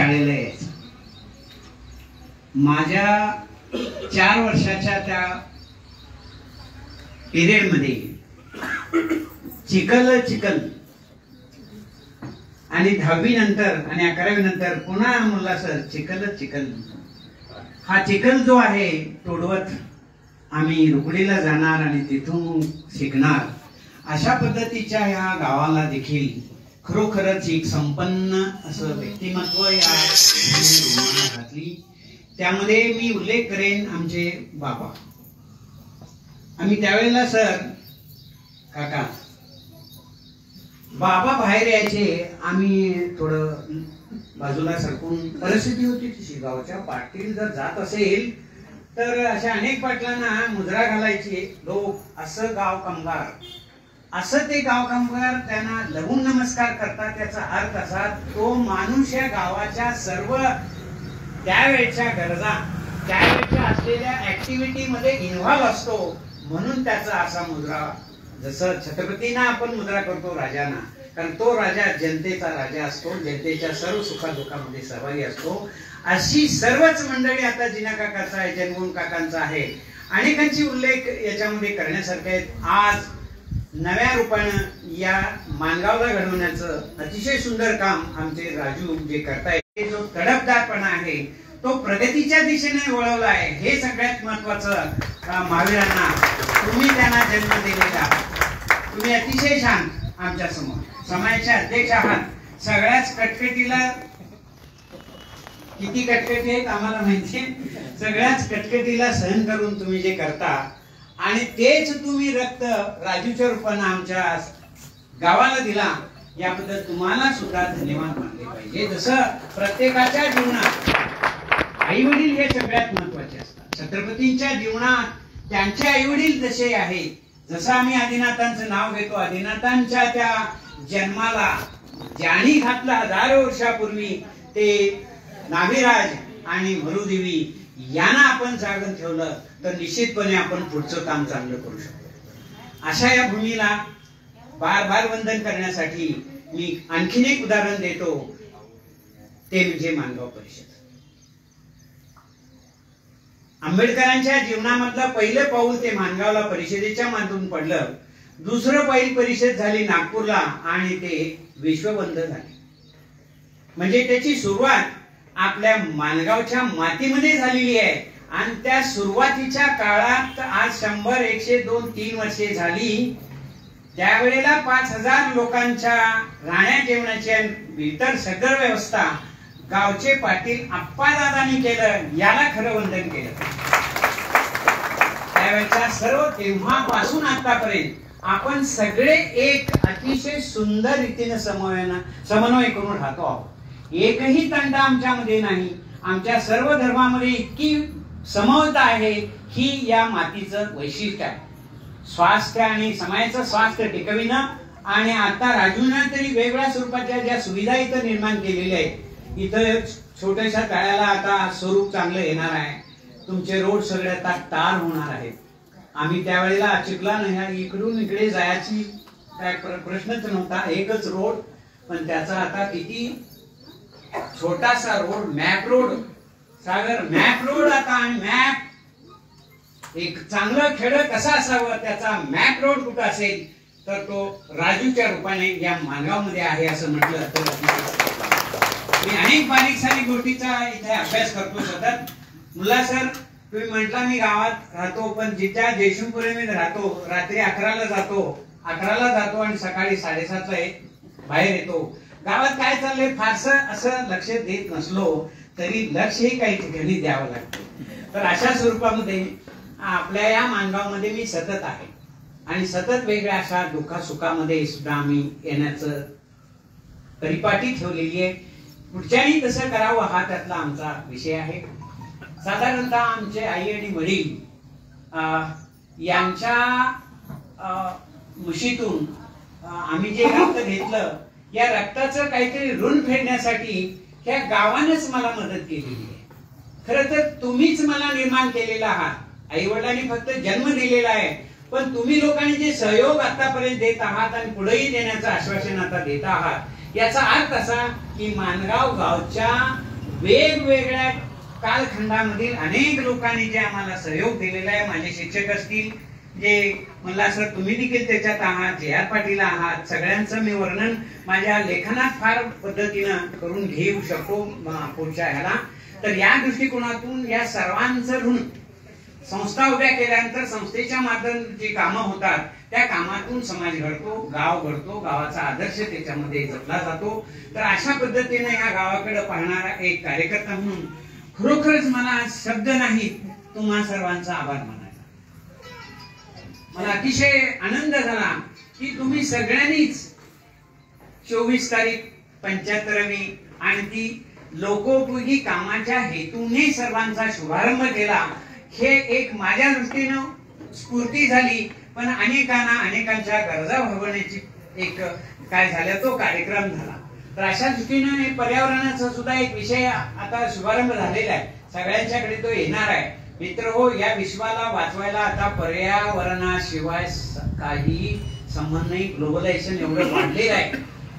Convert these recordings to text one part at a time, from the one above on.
शाळेला यायचं. माझ्या चार वर्षाच्या त्या पिरियडमध्ये चिखल चिखल आणि दहावी नंतर आणि अकरावी नंतर पुन्हा मुला सर चिखलच चिखल. हा चिखल जो आहे तोडवत आम्ही रुकडीला जाणार आणि तिथून शिकणार. अशा पद्धतीच्या ह्या गावाला देखील खरोखरच एक संपन्न असं व्यक्तिमत्व या घातली त्यामध्ये मी उल्लेख करेन आमचे बाबा. आम्ही त्यावेळेला सर काका बाबा बाहेर यायचे आम्ही थोडं बाजूला सरकून परिस्थिती होती तशी गावच्या पाटील जर जात असेल तर अशा अनेक पाटलांना मुद्रा घालायची. लोक असं गाव कामगार. असं ते गाव कामगार त्यांना लघुन नमस्कार करतात त्याचा अर्थ असा तो माणूस या गावाच्या सर्व त्यावेळच्या गरजा त्यावेळच्या असलेल्या ऍक्टिव्हिटी मध्ये इन्व्हॉल्व असतो म्हणून त्याचा असा मुद्रा जसं छत्रपतींना आपण मुद्रा करतो राजांना कारण तो राजा जनतेचा राजा असतो जनतेच्या सर्व सुखादुखामध्ये सहभागी असतो. अशी सर्वच मंडळी आता जिना काकाचा आहे जनगुण काकांचा आहे. अनेकांची उल्लेख याच्यामध्ये करण्यासारखे आहेत. आज नव्या रूपानं या मानगावला घडवण्याचं अतिशय सुंदर काम आमचे राजू जे करतायत जो कडकदारपणा आहे तो प्रगतीच्या दिशेने वळवला आहे हे सगळ्यात महत्वाचं महावीरांना तुम्ही त्यांना जन्म दिलेला तुम्ही अतिशय छान आमच्यासमोर. समाजाचे अध्यक्ष आहात. सगळ्याच कटकटीला किती कटकटी आहेत आम्हाला माहिती सगळ्याच कटकटीला सहन करून तुम्ही जे करता आणि तेच तुम्ही रक्त राजूच्या रूपानं आमच्या गावाला दिला याबद्दल तुम्हाला सुद्धा धन्यवाद मानले पाहिजे. जसं प्रत्येकाच्या जीवनात आई वडील हे सगळ्यात महत्त्वाचे असतात. छत्रपतींच्या जीवनात त्यांचे आई वडील जसे आहेत जसं आम्ही आदिनाथांचं नाव घेतो आदिनाथांच्या त्या जन्माला ज्यांनी घातला हजारो वर्षापूर्वी ते नाभिराज आणि मरुदेवी यांना आपण जागून ठेवलं तर निश्चितपणे आपण पुढचं काम चांगलं करू शकतो. अशा या भूमीला बार बार वंदन करण्यासाठी मी आणखीन एक उदाहरण देतो. ते म्हणजे मानगाव परिषद. आंबेडकरांच्या जीवनामधलं पहिलं पाऊल ते मानगावला परिषदेच्या माध्यमातून पडलं. दुसरं पहिली परिषद झाली नागपूरला आणि ते विश्वबंध झाले. म्हणजे त्याची सुरुवात आपल्या मानगावच्या मातीमध्ये झालेली आहे. आणि त्या सुरुवातीच्या काळात आज शंभर एकशे दोन तीन वर्षे झाली. त्यावेळेला पाच हजार लोकांच्या राहण्या जेवणाची इतर सगळं व्यवस्था गावचे पाटील आप्पादादांनी केलं याला खरं वंदन केलं. त्यावेळेच्या सर्व तेव्हापासून आतापर्यंत आपण सगळे एक अतिशय सुंदर रीतीने समन्वय समन्वय करून राहतो आहोत. एकही तंड आमच्यामध्ये नाही. आमच्या सर्व धर्मामध्ये इतकी समवता आहे ही या मातीचं वैशिष्ट्य आहे. स्वास्थ्य आणि समाजाचं स्वास्थ्य टिकविणं आणि आता राजूनं तरी वेगळ्या स्वरूपाच्या ज्या सुविधा इथं निर्माण केलेल्या आहेत इथं छोट्याशा तळ्याला आता स्वरूप चांगलं येणार आहे. तुमचे रोड सगळे आता तार होणार आहेत. आम्ही त्यावेळेला चिखला नाही इकडून इकडे जायची काय प्रश्नच नव्हता एकच रोड पण त्याचा आता किती छोटासा road map road Sagar map road आता आणि मॅप एक चांगलं खेळ कसा असावं त्याचा मॅप रोड कुठं असेल तर तो राजूच्या रूपाने या मानगावमध्ये आहे असं म्हटलं तर मी अनेक बारीक सारीक गोष्टीचा इथे अभ्यास करतो सतत. मुला सर तुम्ही म्हटला मी गावात राहतो पण जिच्या जयशिंगपुरे मी राहतो रात्री अकराला जातो. अकराला जातो आणि सकाळी साडेसातला बाहेर येतो. गावात काय चाललंय? फारसं असं लक्ष देत नसलो तरी लक्षही काही ठिकाणी द्यावं लागतं. तर अशा स्वरूपामध्ये आपल्या या मानगावमध्ये मी सतत आहे. आणि सतत वेगळ्या अशा दुःखासुखामध्ये सुद्धा आम्ही येण्याचं परिपाटी ठेवलेली आहे. पुढच्याही तसं करावं हा त्यातला आमचा विषय आहे. साधारणतः आमचे आई आणि वडील यांच्या मुशीतून आम्ही जे रक्त घेतलं या रक्ताचं काहीतरी ऋण फेडण्यासाठी त्या गावानेच मला मदत केलेली आहे. खर तर तुम्हीच मला निर्माण केलेला आहात. आई वडिलांनी फक्त जन्म दिलेला आहे. पण तुम्ही लोकांनी जे सहयोग आतापर्यंत देत आहात आणि पुढेही देण्याचं आश्वासन आता देत आहात याचा अर्थ असा की मानगाव गावच्या वेगवेगळ्या कालखंडामधील अनेक लोकांनी जे आम्हाला सहयोग दिलेला आहे माझे शिक्षक असतील जे मला सर तुम्ही देखील त्याच्यात आहात जे आर पाटील आहात सगळ्यांचं मी वर्णन माझ्या लेखनात फार पद्धतीनं करून घेऊ शकतो पुढच्या ह्याला. तर या दृष्टिकोनातून या सर्वांचं ऋण संस्था उभ्या केल्यानंतर संस्थेच्या माध्यम जी कामं होतात त्या कामातून समाज घडतो गाव घडतो गावाचा आदर्श त्याच्यामध्ये जपला जातो. तर अशा पद्धतीने या गावाकडे पाहणारा एक कार्यकर्ता म्हणून खरोखरच मला शब्द नाही तुम्हा सर्वांचा आभार मानायचा. मला अतिशय आनंद झाला की तुम्ही सगळ्यांनीच चोवीस तारीख पंच्याहत्तरावी आणि ती लोकोपयोगी कामाच्या हेतूने सर्वांचा शुभारंभ केला. हे एक माझ्या दृष्टीनं स्फूर्ती झाली पण अनेकांना अनेकांच्या गरजा भागवण्याची एक काय झालं तो कार्यक्रम झाला. तर अशा दृष्टीनं पर्यावरणाचा सुद्धा एक विषय आता शुभारंभ झालेला आहे. सगळ्यांच्याकडे तो येणार आहे. मित्र हो या विश्वाला वाचवायला आता पर्यावरणाशिवाय काही संबंध नाही. ग्लोबलायझेशन एवढं वाढलेलं आहे.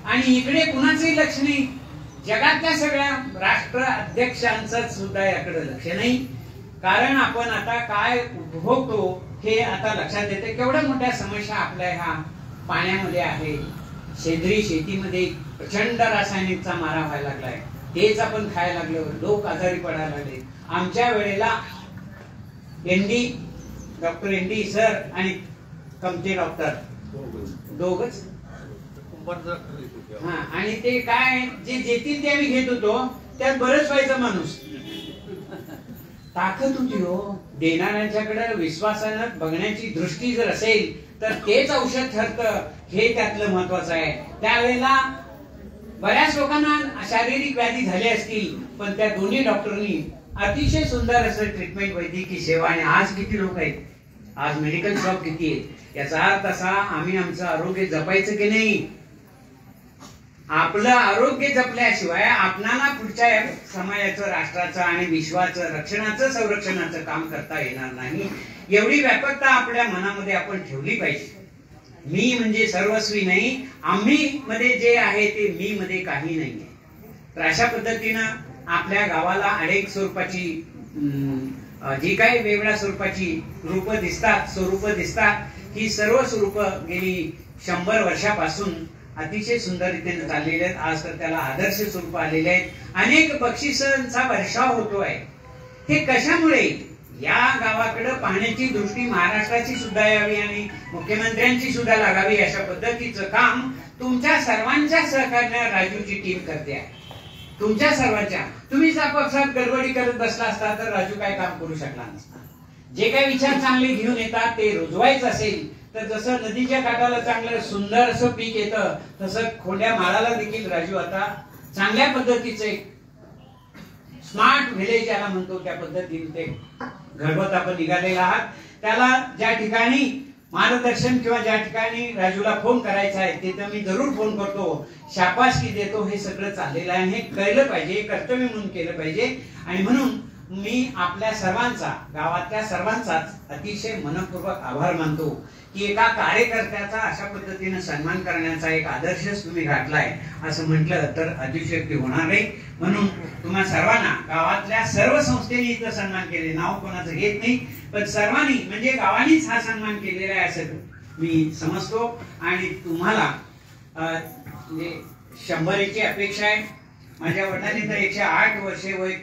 आणि इकडे कुणाचंही लक्ष नाही. जगातल्या सगळ्या राष्ट्र अध्यक्षांचं सुद्धा याकडे लक्ष नाही. कारण आपण आता काय उपभोगतो हे आता लक्षात येते. केवढ्या मोठ्या समस्या आपल्या ह्या पाण्यामध्ये आहे. सेंद्रिय शेतीमध्ये प्रचंड रासायनिकचा मारा व्हायला लागलाय. तेच आपण खायला लागलो लोक आजारी पडायला लागले. आमच्या वेळेला एनडी डॉक्टर एनडी सर आणि कमते डॉक्टर. दोघच. हा आणि ते काय जे जेतील ते आम्ही घेत होतो. त्यात बरंच व्हायचं माणूस. ताकद होती हो. देणाऱ्यांच्याकडे विश्वासानं बघण्याची दृष्टी जर असेल तर तेच औषध ठरतं. हे त्यातलं महत्वाचं आहे. त्यावेळेला बऱ्याच लोकांना शारीरिक व्याधी झाले असतील पण त्या दोन्ही डॉक्टरनी अतिशय सुंदर असं ट्रीटमेंट वैद्यकीय सेवा आणि आज किती लोक आहेत? आज मेडिकल शॉप किती आहेत? याचा अर्थ असा आम्ही आमचं आरोग्य जपायचं की नाही? आपलं आरोग्य जपल्याशिवाय आपणाला पुढच्या समाजाचं राष्ट्राचं आणि विश्वाचं रक्षणाचं संरक्षणाचं काम करता येणार नाही. एवढी व्यापकता आपल्या मनामध्ये आपण ठेवली पाहिजे. मी म्हणजे सर्वस्वी नाही आम्ही मध्ये जे आहे ते मी मध्ये काही नाहीये. तर अशा पद्धतीनं आपल्या गावाला अनेक स्वरूपाची अं, जी काही वेगळ्या स्वरूपाची रूप दिसतात स्वरूप दिसतात ही सर्व स्वरूप गेली शंभर वर्षापासून अतिशय सुंदर रीतीने चाललेले आहेत. आज तर त्याला आदर्श स्वरूप आलेले आहेत. अनेक बक्षिसांचा वर्षाव होतोय. हे कशामुळे? या गावाकडे पाहण्याची दृष्टी महाराष्ट्राची सुद्धा यावी आणि मुख्यमंत्र्यांची सुद्धा लागावी अशा पद्धतीचं काम तुमच्या सर्वांच्या सहकार्याने राजूची टीम करते आहे. तुमच्या सर्वांच्या. तुम्ही आपापसात गडबडी करत बसला असता तर राजू काय काम करू शकला नसता. जे काही विचार चांगले घेऊन येतात ते रुजवायचं असेल तर जसं नदीच्या काठाला चांगलं सुंदर असं पीक येतं तसं खोड्या माळाला देखील राजू आता चांगल्या पद्धतीचे स्मार्ट व्हिलेज याला म्हणतो त्या पद्धतीने ते घडवत आपण निघालेला आहात. त्याला ज्या ठिकाणी मार्गदर्शन किंवा ज्या ठिकाणी राजूला फोन करायचा आहे तिथं मी जरूर फोन करतो. शाबासकी देतो हे सगळं चाललेलं आहे हे कळलं पाहिजे हे कर्तव्य म्हणून केलं पाहिजे. आणि म्हणून मी आपल्या सर्वांचा गावातल्या सर्वांचाच अतिशय मनपूर्वक आभार मानतो की एका कार्यकर्त्याचा अशा पद्धतीने सन्मान करण्याचा एक आदर्शच तुम्ही घातलाय असं म्हटलं तर अतिशयोक्ती होणार नाही. म्हणून तुम्हा सर्वांना गावातल्या सर्व संस्थेने इथं सन्मान केले. नाव कोणाचं घेत नाही. पण सर्वांनी म्हणजे गावानीच हा सन्मान केलेला आहे असं मी समजतो. आणि तुम्हाला म्हणजे शंभरीची अपेक्षा आहे. माझ्या वडिलांनी तर एकशे आठ वर्षे वय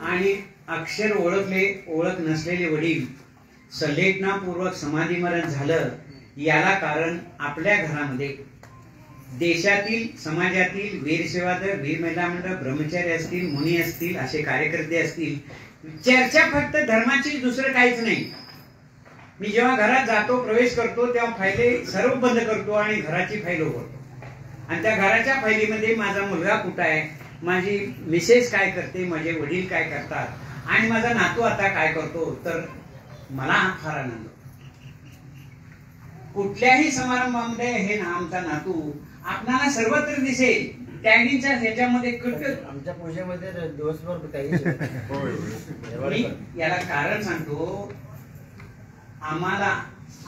आणि अक्षर ओळखले ओळख नसलेले वडील संलेखनापूर्वक समाधीमरण झालं याला कारण आपल्या घरामध्ये देशातील समाजातील वीर सेवादर वीर महिला मंडळ ब्रह्मचारी असतील मुनी असतील असे कार्यकर्ते असतील चर्चा फक्त धर्माची दुसरं काहीच नाही. मी जेव्हा घरात जातो प्रवेश करतो तेव्हा फायले सर्व बंद करतो आणि घराची फाईल उघडतो. आणि त्या घराच्या फायलीमध्ये माझा मुलगा कुठं आहे? माझी मिसेस काय करते? माझे वडील काय करतात? आणि माझा नातू आता काय करतो? तर मला फार आनंद कुठल्याही समारंभामध्ये हे ना आमचा नातू आपणाला सर्वत्र दिसेल. टॅगिंगच्या ह्याच्यामध्ये आमच्या पूजेमध्ये दिवसभर काही मी याला कारण सांगतो. आम्हाला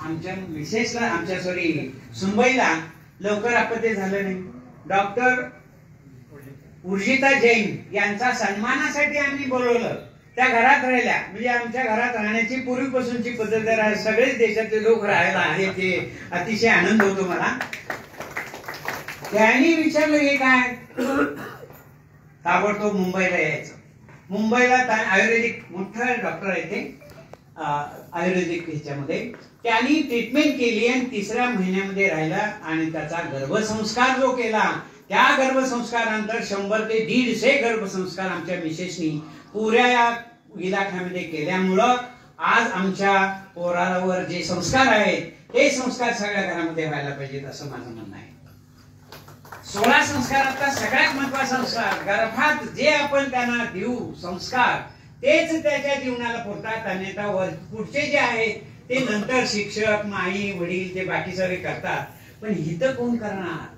आमच्या मिसेसला आमच्या सॉरी सुंबईला लवकर आपत्ती झालं नाही. डॉक्टर उर्जिता जैन यांचा सन्मानासाठी आम्ही बोलवलं. त्या घरात राहिल्या. म्हणजे आमच्या घरात राहण्याची पूर्वीपासूनची पद्धत आहे. सगळेच देशातले लोक राहायला आहेत ते अतिशय आनंद होतो मला. त्यांनी विचारलं हे काय? ताबडतोब मुंबईला यायचं. मुंबईला आयुर्वेदिक मोठा डॉक्टर आहे ते आयुर्वेदिक ह्याच्यामध्ये. त्यांनी ट्रीटमेंट केली आणि तिसऱ्या महिन्यामध्ये राहिला आणि त्याचा गर्भसंस्कार जो केला त्या गर्भसंस्कारानंतर शंभर ते दीडशे गर्भसंस्कार आमच्या मिसेसनी पुऱ्या या इलाख्यामध्ये केल्यामुळं आज आमच्या पोरावर जे संस्कार आहेत ते संस्कार सगळ्या घरामध्ये व्हायला पाहिजेत असं माझं म्हणणं आहे. सोळा संस्कारातला सगळ्यात महत्त्वाचा संस्कार गर्भात जे आपण त्यांना देऊ संस्कार तेच त्याच्या जीवनाला पुरतात. अन्यथा वर पुढचे जे आहेत ते नंतर शिक्षक माई वडील ते बाकी सगळे करतात. पण हित कोण करणार?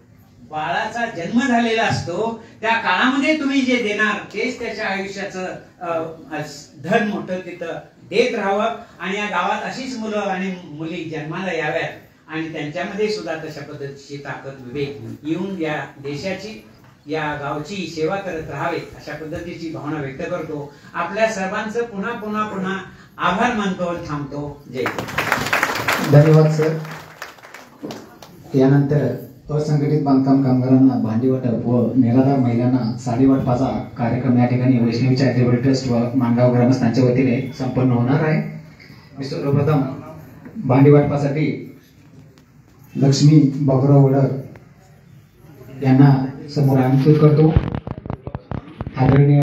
बाळाचा जन्म झालेला असतो त्या काळामध्ये तुम्ही जे देणार तेच त्याच्या आयुष्याचं अं, धन मोठं तिथं देत राहावं. आणि या गावात अशीच मुलं आणि मुली जन्माला याव्यात. आणि त्यांच्यामध्ये सुद्धा तशा पद्धतीची ताकद विवेक येऊन या देशाची या गावची सेवा करत राहावे अशा पद्धतीची भावना व्यक्त करतो. आपल्या सर्वांचं पुन्हा पुन्हा पुन्हा आभार मानतो थांबतो. जय धन्यवाद सर. यानंतर असंघटित बांधकाम कामगारांना भांडी वाटप व निराधार महिलांना साडी वाटपाचा कार्यक्रम या ठिकाणी वैष्णवी चॅरिटेबल ट्रस्ट व माणगाव ग्रामस्थांच्या वतीने संपन्न होणार आहे. मी सर्वप्रथम भांडी वाटपासाठी लक्ष्मी बाबुराव वडर यांना समोर आमंत्रित करतो. आदरणीय